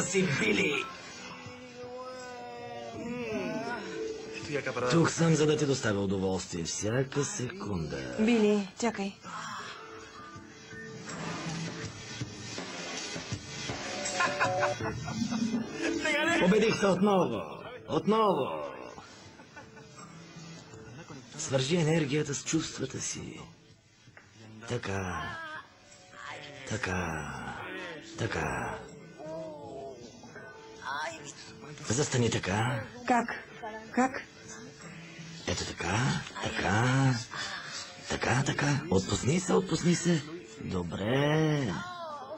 да си били! Тук съм, за да ти доставя удоволствие всяка секунда. Били, чакай. Победих се отново! Отново! Свържи енергията с чувствата си. Така. Така. Така. Застани така. Как? Как? Ето така. Така. Така, така. Отпусни се, отпусни се. Добре.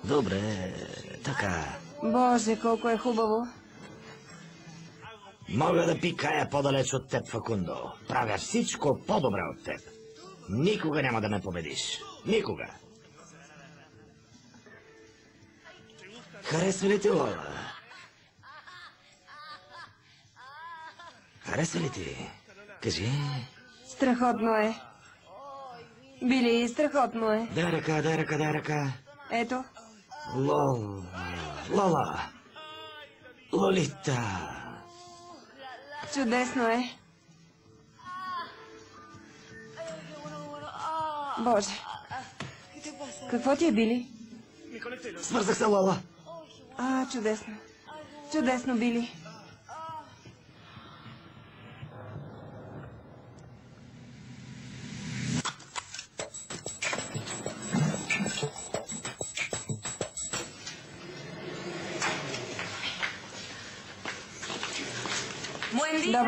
Добре. Така. Боже, колко е хубаво. Мога да пикая по-далеч от теб, Факундо. Правя всичко по-добре от теб. Никога няма да ме победиш. Никога. Харесва ли ти, Лола? Харесва ли ти? Кажи. Страхотно е. Били, страхотно е. Дай ръка, дай ръка, дай ръка. Ето. Лола. Лола. Лолита. Чудесно е. Боже. Какво ти е, Били? Свързах се, Лола. А, чудесно. Чудесно, Били.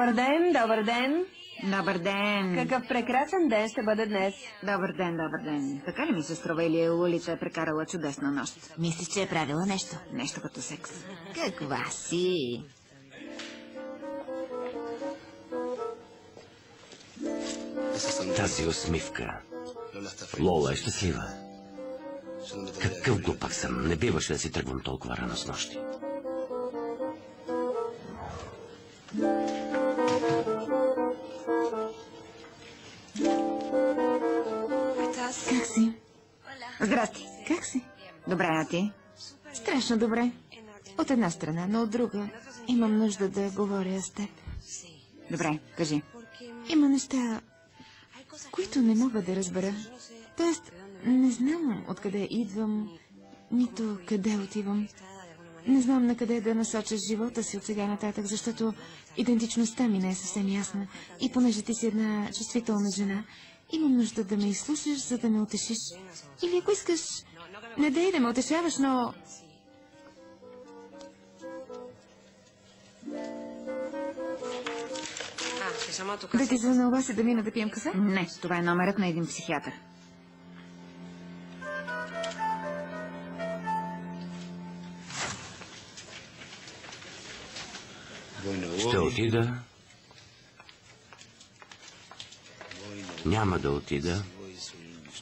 Добър ден, добър ден. Добър ден. Какъв прекрасен ден ще бъде днес. Добър ден, добър ден. Така ли ми се струва или Лолита е прекарала чудесна нощ? Мислиш, че е правила нещо? Нещо като секс. Каква си? Тази усмивка. Лола е щастлива. Какъв глупак съм. Не биваше да си тръгвам толкова рано с нощи. Добре, а ти? Страшно добре. От една страна, но от друга имам нужда да говоря с теб. Добре, кажи. Има неща, които не мога да разбера. Тоест, не знам откъде идвам, нито къде отивам. Не знам на къде да насоча живота си от сега нататък, защото идентичността ми не е съвсем ясна. И понеже ти си една чувствителна жена, имам нужда да ме изслушаш, за да ме утешиш. Или ако искаш, не дей да ме утешаваш, но... Да ти звъна обаче да мина да пием кафе? Не, това е номерът на един психиатър. Ще отида. Няма да отида.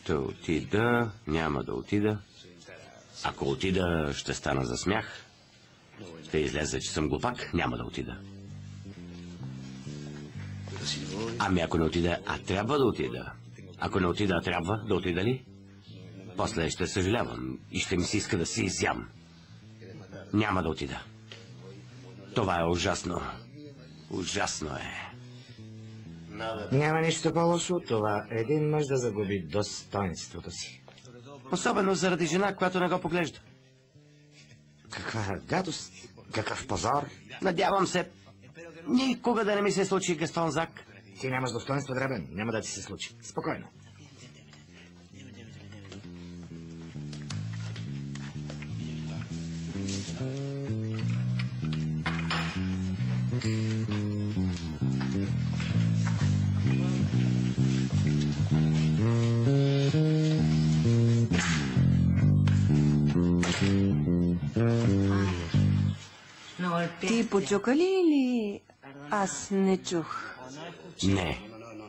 Ще отида. Няма да отида. Ако отида, ще стана за смях. Ще излезе, че съм глупак. Няма да отида. Ами ако не отида, а трябва да отида. Ако не отида, а трябва да отида ли? После ще съжалявам и ще ми се иска да си изям. Няма да отида. Това е ужасно. Ужасно е. Няма нищо по-лошо от това. Един мъж да загуби достоинството си. Особено заради жена, която не го поглежда. Каква гадост, какъв позор. Надявам се, никога да не ми се случи Гастон Зак. Ти нямаш достоинство, Дребен. Няма да ти се случи. Спокойно. Ти почука ли или аз не чух? Не,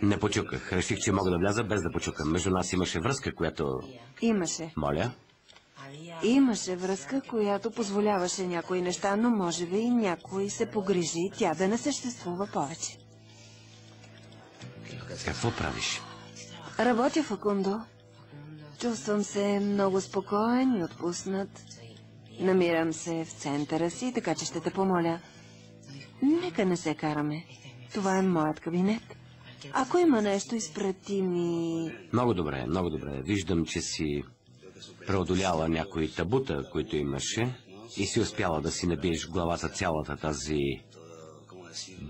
не почуках. Реших, че мога да вляза без да почукам. Между нас имаше връзка, която... Имаше. Моля? Имаше връзка, която позволяваше някои неща, но може би и някой се погрижи тя да не съществува повече. Какво правиш? Работя в Акундо. Чувствам се много спокоен и отпуснат. Намирам се в центъра си, така че ще те помоля. Нека не се караме. Това е моят кабинет. Ако има нещо, изпрати ми... Много добре, много добре. Виждам, че си преодоляла някои табута, които имаше и си успяла да си набиеш главата цялата тази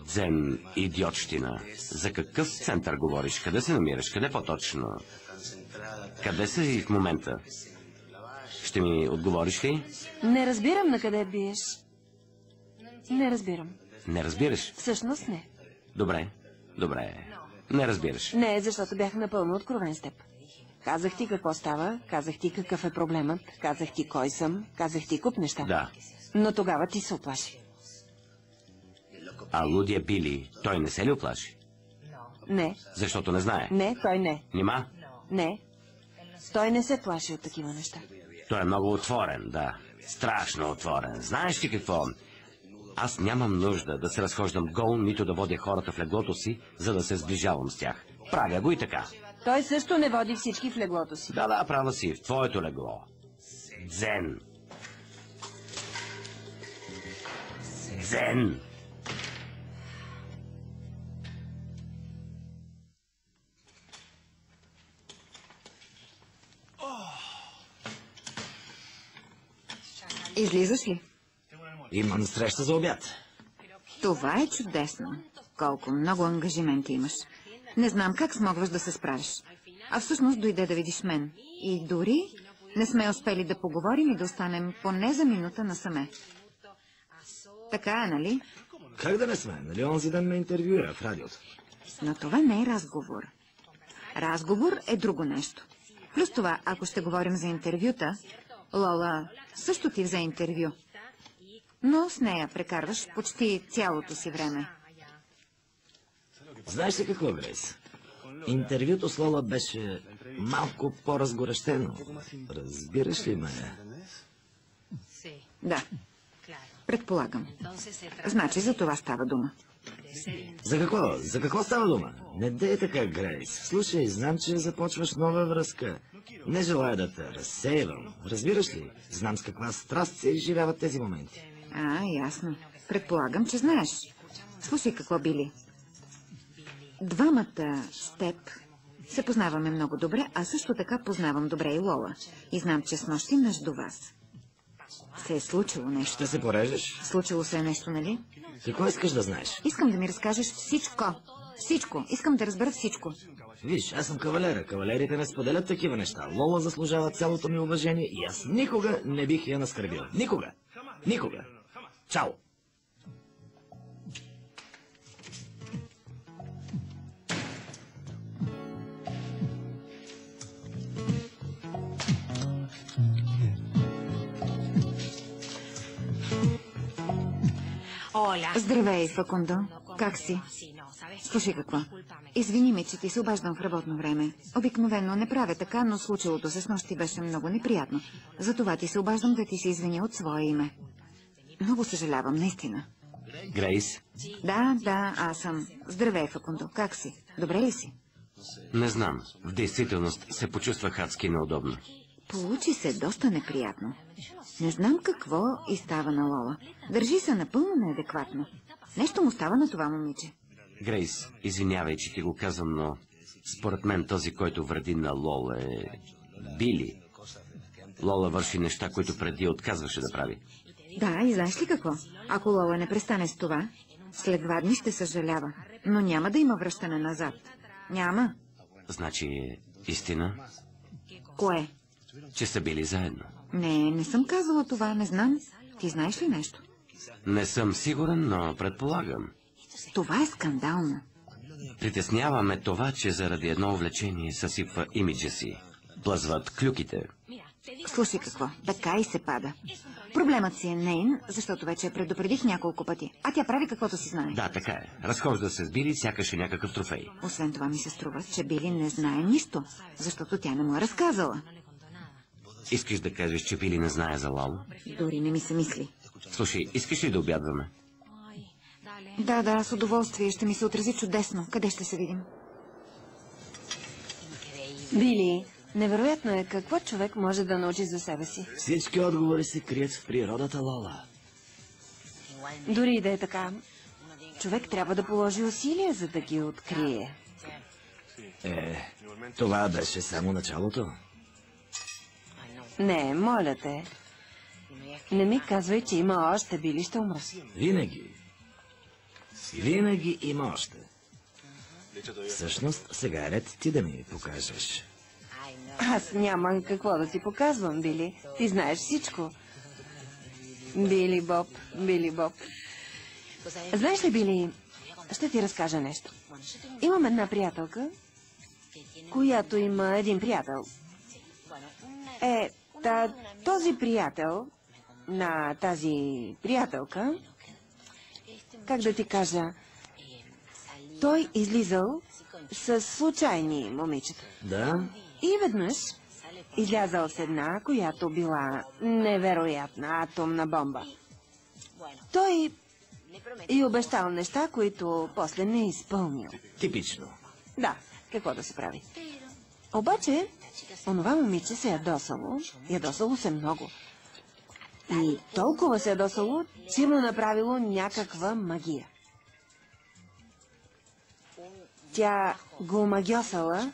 дзен идиотщина. За какъв център говориш? Къде се намираш? Къде по-точно? Къде си в момента? Ще ми отговориш ли? Не разбирам на къде биеш. Не разбирам. Не разбираш. Всъщност не. Добре, добре. Не разбираш. Не, защото бях напълно откровен с теб. Казах ти какво става, казах ти какъв е проблемът, казах ти кой съм, казах ти куп неща. Да. Но тогава ти се оплаши. А лудия Били, той не се ли оплаши? Не, Защото не знае. не, той не. Нима? Не. Той не се плаши от такива неща. Той е много отворен, да. Страшно отворен. Знаеш ли какво? Аз нямам нужда да се разхождам гол, нито да водя хората в леглото си, за да се сближавам с тях. Правя го и така. Той също не води всички в леглото си. Да, да, права си, в твоето легло. Дзен. Дзен. Излизаш ли? Имам среща за обяд. Това е чудесно. Колко много ангажименти имаш. Не знам как смогваш да се справиш. А всъщност дойде да видиш мен. И дори не сме успели да поговорим и да останем поне за минута насаме. Така е, нали? Как да не сме? Нали онзи ден ме интервюира в радиото? Но това не е разговор. Разговор е друго нещо. Плюс това, ако ще говорим за интервюта, Лола също ти взе интервю. Но с нея прекарваш почти цялото си време. Знаеш ли какво, Грейс? Интервюто с Лола беше малко по-разгорещено. Разбираш ли ме? Да, предполагам. Значи за това става дума. За какво? За какво става дума? Не дей така, Грейс. Слушай, знам, че започваш нова връзка. Не желая да те разсейвам. Разбираш ли? Знам с каква страст се изживяват тези моменти. А, ясно. Предполагам, че знаеш. Слушай какво били. Двамата с теб се познаваме много добре, а също така познавам добре и Лола. И знам, че с нощи между вас се е случило нещо. Ще се порежеш? Случило се е нещо, нали? Какво искаш да знаеш? Искам да ми разкажеш всичко. Всичко. Искам да разбера всичко. Виж, аз съм кавалера. Кавалерите не споделят такива неща. Лола заслужава цялото ми уважение и аз никога не бих я наскърбил. Никога. Никога. Чао. Здравей, Факундо. Как си? Слушай какво. Извини ме, че ти се обаждам в работно време. Обикновено не правя така, но случилото се с нощи беше много неприятно. Затова ти се обаждам да ти се извиня от свое име. Много съжалявам, наистина. Грейс, Да, да, аз съм. Здравей, Факундо. Как си? Добре ли си? не знам. В действителност се почувствах адски неудобно. Получи се доста неприятно. Не знам какво и става на Лола. Държи се напълно неадекватно. Нещо му става на това момиче. Грейс, извинявай, че ти го казвам, но според мен този, който вреди на Лола е Били. Лола върши неща, които преди отказваше да прави. Да, и знаеш ли какво? Ако Лола не престане с това, след два дни ще съжалява. Но няма да има връщане назад. Няма. Значи истина, Кое? че са били заедно. Не, не съм казала това, не знам. Ти знаеш ли нещо? Не съм сигурен, но предполагам. Това е скандално. Притесняваме това, че заради едно увлечение съсипва имиджа си. Плъзват клюките. Слушай какво, така и се пада. Проблемът си е нейн, защото вече я предупредих няколко пъти. А тя прави каквото си знае. Да, така е. Разхожда се с Били, сякаш е някакъв трофей. Освен това ми се струва, че Били не знае нищо, защото тя не му е разказала. Искаш да кажеш, че Били не знае за Лало? Дори не ми се мисли. Слушай, искаш ли да обядваме? Да, да, с удоволствие. Ще ми се отрази чудесно. Къде ще се видим? Били, Невероятно е какво човек може да научи за себе си. Всички отговори се крият в природата, Лола. Дори и да е така, човек трябва да положи усилия, за да ги открие. Е, това беше само началото. Не, моля те. Не ми казвай, че има още били, ще умра. Винаги. Винаги има още. Всъщност, сега е ред ти да ми покажеш. Аз няма какво да ти показвам, Били. Ти знаеш всичко. Били Боб, Били Боб. Знаеш ли, Били, ще ти разкажа нещо. Имам една приятелка, която има един приятел. Е, та, този приятел на тази приятелка, как да ти кажа, той излизал с случайни момичета. Да? И веднъж излязал с една, която била невероятна атомна бомба. Той и обещал неща, които после не е изпълнил. Типично. Да, какво да се прави. Обаче, онова момиче се ядосало, ядосало се много. И толкова се ядосало, че му направило някаква магия. Тя го омагьосала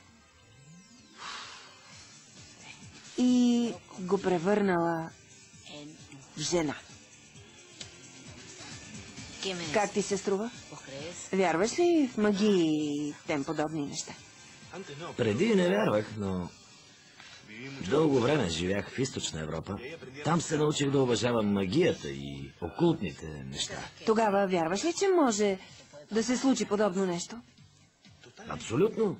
и го превърнала в жена. Как ти се струва? Вярваш ли в магии и тем подобни неща? Преди не вярвах, но... Дълго време живях в източна Европа. Там се научих да уважавам магията и окултните неща. Тогава вярваш ли, че може да се случи подобно нещо? Абсолютно.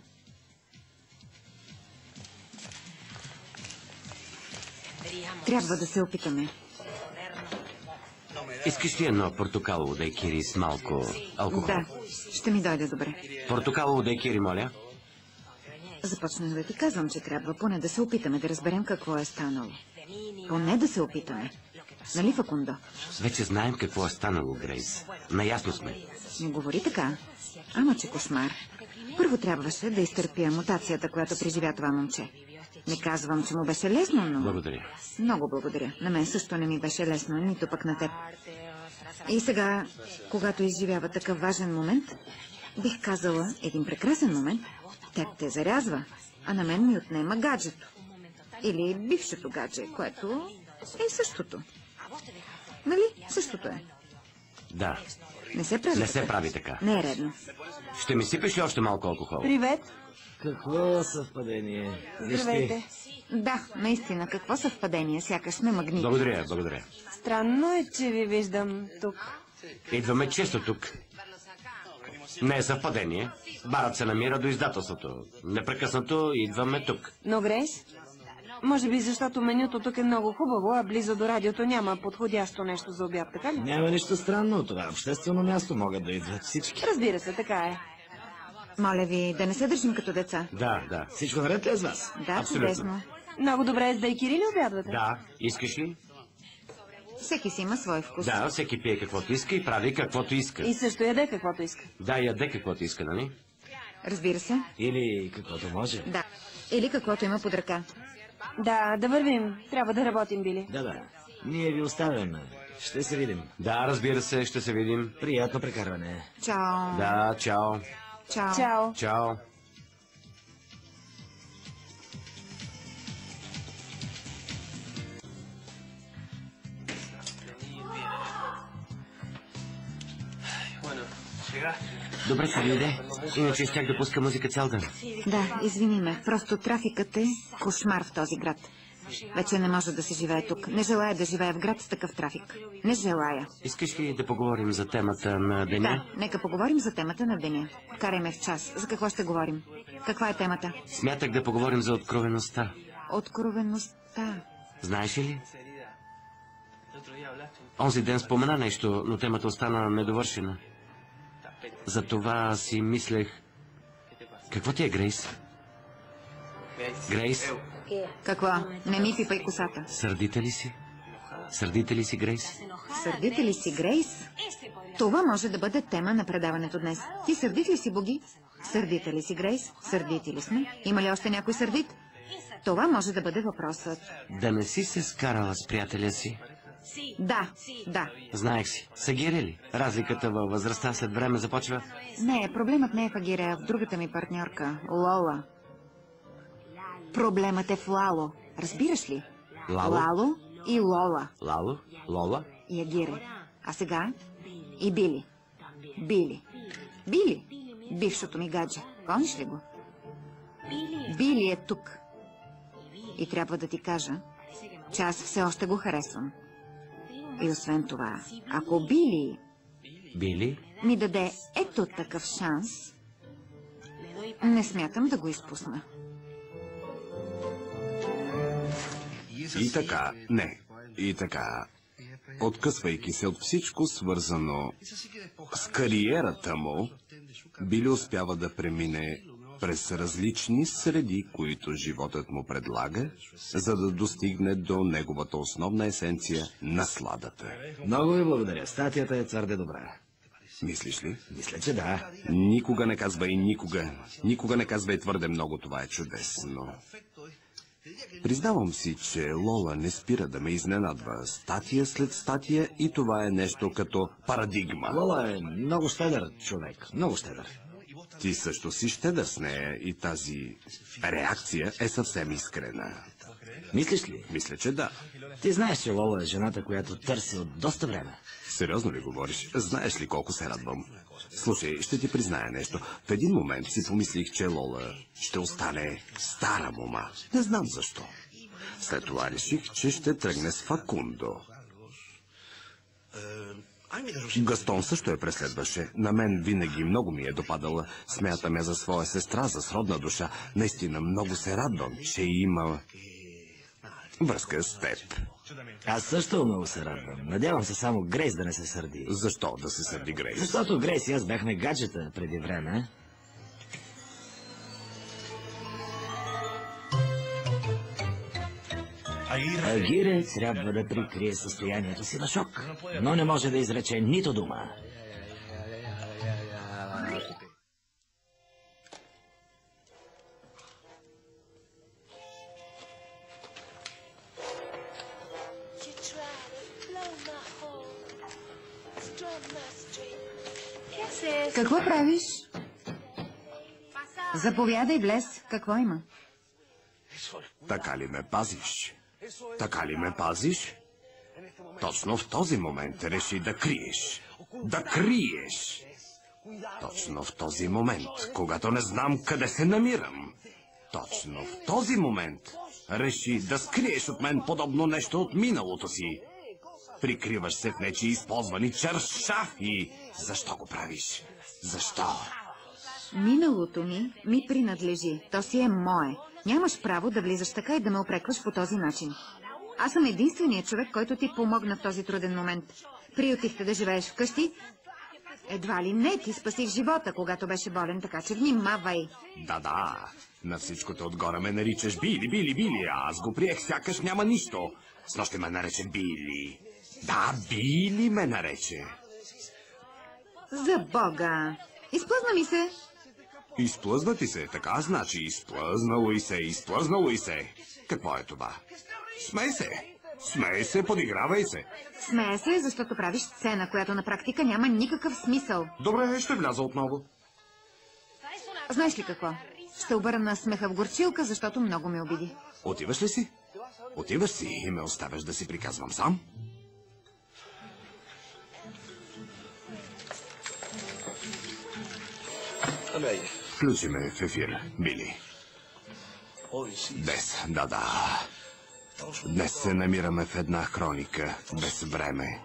Трябва да се опитаме. Искаш ли едно портокалово дайкири с малко алкохол? Да, ще ми дойде добре. Портокалово дайкири, моля. Започнах да ти казвам, че трябва поне да се опитаме да разберем какво е станало. Поне да се опитаме. Нали, Факундо? Вече знаем какво е станало, Грейс. Наясно сме. Не говори така. Ама, че кошмар. Първо трябваше да изтърпя мутацията, която преживя това момче. Не казвам, че му беше лесно, но... Благодаря. Много благодаря. На мен също не ми беше лесно, нито пък на теб. И сега, когато изживява такъв важен момент, бих казала един прекрасен момент, теб те зарязва, а на мен ми отнема гаджето. Или бившето гадже, което е същото. Нали? Същото е. Да. Не се прави Не се така. прави така. Не е редно. Ще ми сипеш ли още малко алкохол? Привет! Какво съвпадение? Здравейте! Да, наистина, какво съвпадение, сякаш сме магнити. Благодаря, благодаря. Странно е, че ви виждам тук. Идваме често тук. Не е съвпадение. Барът се намира до издателството. Непрекъснато идваме тук. Но, Грейс, може би защото менюто тук е много хубаво, а близо до радиото няма подходящо нещо за обяд, така ли? Няма нищо странно от това. Обществено място могат да идват всички. Разбира се, така е. Моля ви, да не се държим като деца. Да, да. Всичко наред ли е с вас? Да, Абсолютно. чудесно. Много добре е с да и Кирили обядвате. Да. Искаш ли? Всеки си има свой вкус. Да, всеки пие каквото иска и прави каквото иска. И също яде каквото иска. Да, яде каквото иска, нали? Разбира се. Или каквото може. Да. Или каквото има под ръка. Да, да вървим. Трябва да работим, Били. Да, да. Ние ви оставяме. Ще се видим. Да, разбира се, ще се видим. Приятно прекарване. Чао. Да, чао. Чао. Чао. Чао. Добре, че дойде. Иначе щях да пуска музика цял ден. Да, извини ме. Просто трафикът е кошмар в този град. Вече не може да се живее тук. Не желая да живея в град с такъв трафик. Не желая. Искаш ли да поговорим за темата на деня? Да, нека поговорим за темата на деня. Карай ме в час. За какво ще говорим? Каква е темата? Смятах да поговорим за откровеността. Откровеността. Знаеш ли? Онзи ден спомена нещо, но темата остана недовършена. Затова си мислех... Какво ти е, Грейс? Грейс, Какво? Не ми пипай косата. сърдите ли си? Сърдите ли си, Грейс? Сърдите ли си, Грейс? Това може да бъде тема на предаването днес. Ти сърдит ли си, боги? Сърдите ли си, Грейс? Сърдити ли сме? Има ли още някой сърдит? Това може да бъде въпросът. Да не си се скарала с приятеля си? Да, да. Знаех си. Сагири ли? Разликата във възрастта след време започва... Не, проблемът не е в Агире, а в другата ми партньорка, Лола. Проблемът е в Лало. Разбираш ли? Лало? Лало и Лола. Лало? Лола? И Агире. А сега? И Били. Били. Били. Бившото ми гадже. Помниш ли го? Били е тук. И трябва да ти кажа, че аз все още го харесвам. И освен това, ако Били Били? ми даде ето такъв шанс, не смятам да го изпусна. И така, не. И така, откъсвайки се от всичко свързано с кариерата му, Били успява да премине през различни среди, които животът му предлага, за да достигне до неговата основна есенция – насладата. Много ви благодаря. Статията е твърде добра. Мислиш ли? Мисля, че да. Никога не казвай никога. Никога не казвай твърде много, това е чудесно. Признавам си, че Лола не спира да ме изненадва статия след статия и това е нещо като парадигма. Лола е много щедър човек. Много щедър. Ти също си щедър с нея и тази реакция е съвсем искрена. Мислиш ли? Мисля, че да. Ти знаеш, че Лола е жената, която търси от доста време. Сериозно ли говориш? Знаеш ли колко се радвам? Слушай, ще ти призная нещо. В един момент си помислих, че Лола ще остане стара мома. Не знам защо. След това реших, че ще тръгне с Факундо. Гастон също я преследваше. На мен винаги много ми е допадала. Смятам я за своя сестра, за сродна душа. Наистина много се радвам, че има връзка с теб. Аз също много се радвам. Надявам се само Грейс да не се сърди. Защо да се сърди Грейс? Защото Грейс и аз бяхме гаджета преди време. Агире трябва да прикрие състоянието си на шок, но не може да изрече нито дума. Какво правиш? Заповядай, Блес. Какво има? Така ли ме пазиш? Така ли ме пазиш? Точно в този момент реши да криеш. Да криеш! Точно в този момент, когато не знам къде се намирам. Точно в този момент реши да скриеш от мен подобно нещо от миналото си. Прикриваш се в нечи използвани чершафи. Защо го правиш? Защо? Миналото ми ми принадлежи. То си е мое. Нямаш право да влизаш така и да ме опрекваш по този начин. Аз съм единственият човек, който ти помогна в този труден момент. Приютихте да живееш вкъщи. Едва ли не, ти спасих живота, когато беше болен, така че внимавай. Да, да. На всичкото отгоре ме наричаш Били, Били, Били. а Аз го приех, сякаш няма нищо. С нощи ме нарече Били. Да, Били ме нарече. За Бога! Изплъзна ми се. Изплъзна ти се, така значи. Изплъзнало и се, изплъзнало и се. Какво е това? Смей се. Смей се, подигравай се. Смея се, защото правиш сцена, която на практика няма никакъв смисъл. Добре, ще вляза отново. Знаеш ли какво? Ще обърна смеха в горчилка, защото много ме обиди. Отиваш ли си? Отиваш си и ме оставяш да си приказвам сам? Включи ме в ефир, Били. Днес, да, да. Днес се намираме в една хроника, без време.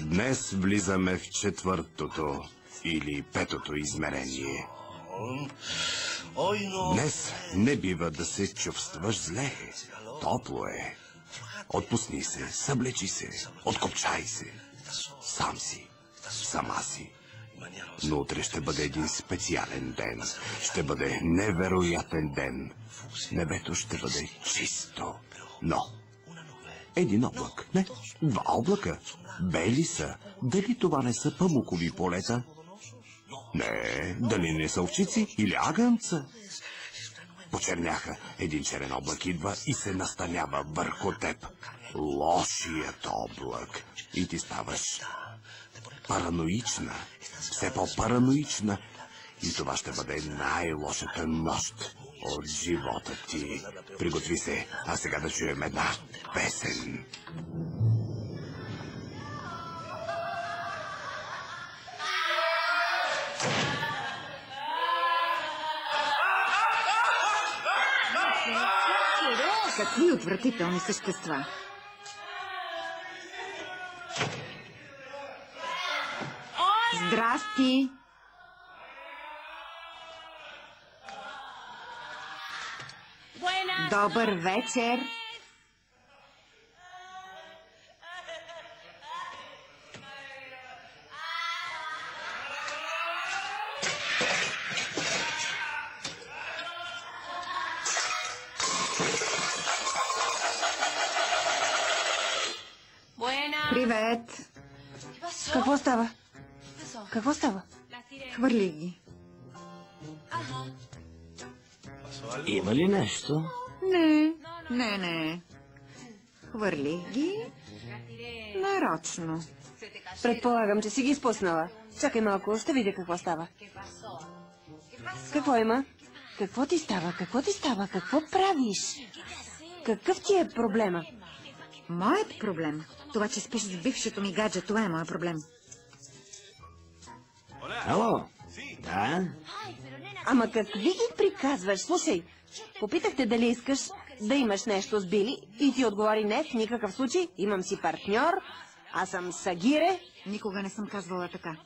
Днес влизаме в четвъртото или петото измерение. Днес не бива да се чувстваш зле. Топло е. Отпусни се, съблечи се, откопчай се. Сам си, сама си. Но утре ще бъде един специален ден. Ще бъде невероятен ден. Небето ще бъде чисто. Но един облак, не, два облака. Бели са. Дали това не са памукови полета? Не, дали не са овчици или агънца? почерняха. Един черен облак идва и се настанява върху теб. Лошият облак. И ти ставаш параноична. Все по-параноична. И това ще бъде най-лошата нощ от живота ти. Приготви се, а сега да чуем една песен. Какви отвратителни същества. Здрасти! Добър вечер! Има ли нещо? Не, не, не. Хвърли ги нарочно. Предполагам, че си ги изпуснала. Чакай малко, ще видя какво става. Какво има? Какво ти става? Какво ти става? Какво правиш? Какъв ти е проблема? Моят проблем, това, че спиш с бившето ми гадже, това е моят проблем. Ало? Да? Ама какви ги приказваш? Слушай, попитахте дали искаш да имаш нещо с Били и ти отговори не, в никакъв случай. Имам си партньор, аз съм Сагире. Никога не съм казвала така.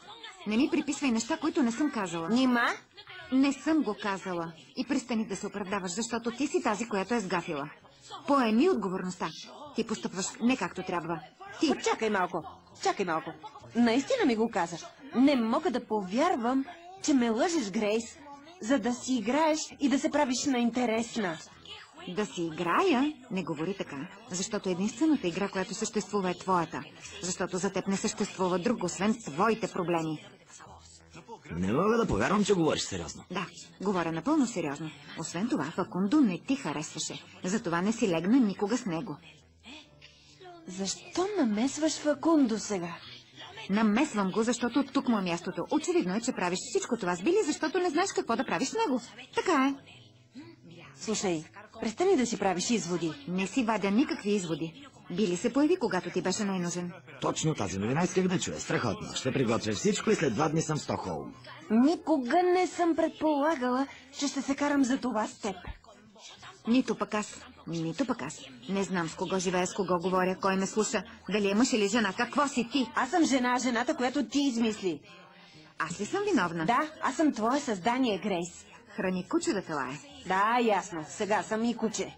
Не ми приписвай неща, които не съм казала. Нима? Не съм го казала. И престани да се оправдаваш, защото ти си тази, която е сгафила. Поеми отговорността. Ти постъпваш не както трябва. Ти... Чакай малко, чакай малко. Наистина ми го казаш. Не мога да повярвам, че ме лъжеш, Грейс, за да си играеш и да се правиш на интересна. Да си играя? Не говори така. Защото единствената игра, която съществува е твоята. Защото за теб не съществува друг, освен твоите проблеми. Не мога да повярвам, че говориш сериозно. Да, говоря напълно сериозно. Освен това, Факундо не ти харесваше. Затова не си легна никога с него. Защо намесваш Факундо сега? Намесвам го, защото тук му е мястото. Очевидно е, че правиш всичко това с Били, защото не знаеш какво да правиш с него. Така е. Слушай, престани да си правиш изводи. Не си вадя никакви изводи. Били се появи, когато ти беше най-нужен. Точно тази новина исках да чуя. Страхотно. Ще приготвя всичко и след два дни съм в Стокхолм. Никога не съм предполагала, че ще се карам за това с теб. Нито пък аз. Нито пък аз. Не знам с кого живея, с кого говоря, кой ме слуша. Дали е мъж или жена. Какво си ти? Аз съм жена, жената, която ти измисли. Аз ли съм виновна? Да, аз съм твое създание, Грейс. Храни куче да телае. Да, ясно. Сега съм и куче.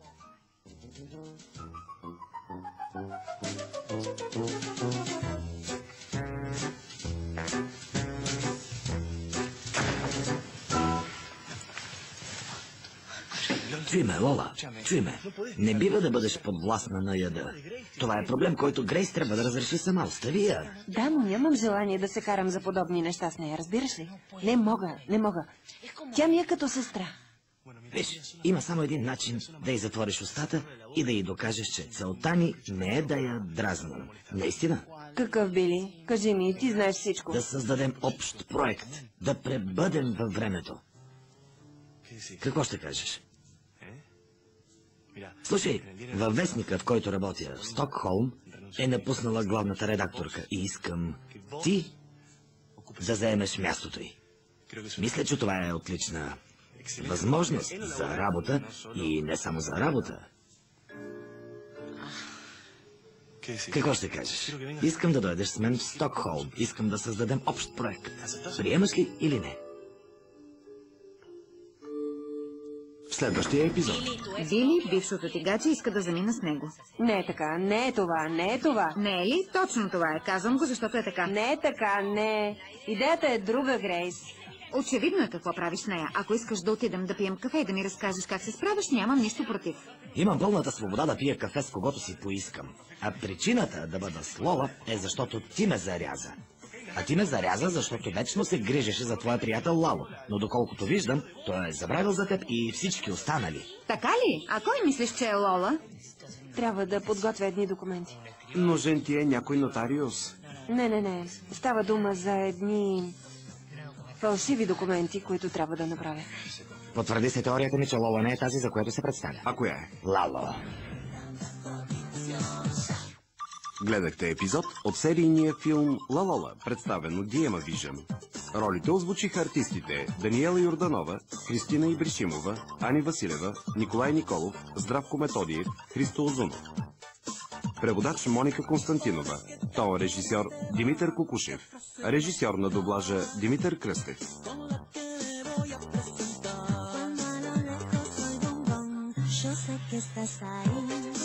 Чуй ме, Лола, чуй ме. Не бива да бъдеш подвластна на яда. Това е проблем, който Грейс трябва да разреши сама. Остави я. Да, но нямам желание да се карам за подобни неща с нея, разбираш ли? Не мога, не мога. Тя ми е като сестра. Виж, има само един начин да й затвориш устата и да й докажеш, че целта ни не е да я дразним. Наистина, Какъв били? Кажи ми, ти знаеш всичко. да създадем общ проект, да пребъдем във времето. Какво ще кажеш? Слушай, във вестника, в който работя, в Стокхолм, е напуснала главната редакторка и искам ти да заемеш мястото й. Мисля, че това е отлична възможност за работа и не само за работа. Какво ще кажеш? Искам да дойдеш с мен в Стокхолм. Искам да създадем общ проект. Приемаш ли или не? Следващия епизод. Били, бившото ти гадже, иска да замина с него. Не е така, не е това, не е това. Не е ли? Точно това е. Казвам го, защото е така. Не е така, не. Идеята е друга, Грейс. Очевидно е какво правиш с нея. Ако искаш да отидем да пием кафе и да ми разкажеш как се справяш, нямам нищо против. Имам пълната свобода да пия кафе с когото си поискам. А причината да бъда с Лола е защото ти ме заряза. А ти ме заряза, защото вечно се грижеше за твоя приятел Лало. Но доколкото виждам, той е забравил за теб и всички останали. Така ли? А кой мислиш, че е Лола? Трябва да подготвя едни документи. Нужен ти е някой нотариус. Не, не, не. Става дума за едни фалшиви документи, които трябва да направя. Потвърди се теорията ми, че Лола не е тази, за която се представя. А коя е? Лало. Гледахте епизод от серийния филм Лалола, представен от Диема Вижън. Ролите озвучиха артистите Даниела Йорданова, Кристина Ибришимова, Ани Василева, Николай Николов, Здравко Методиев, Христо Озунов. Преводач Моника Константинова. Тон режисьор Димитър Кукушев. Режисьор на дублажа Димитър Кръстев. Yo sé que estás ahí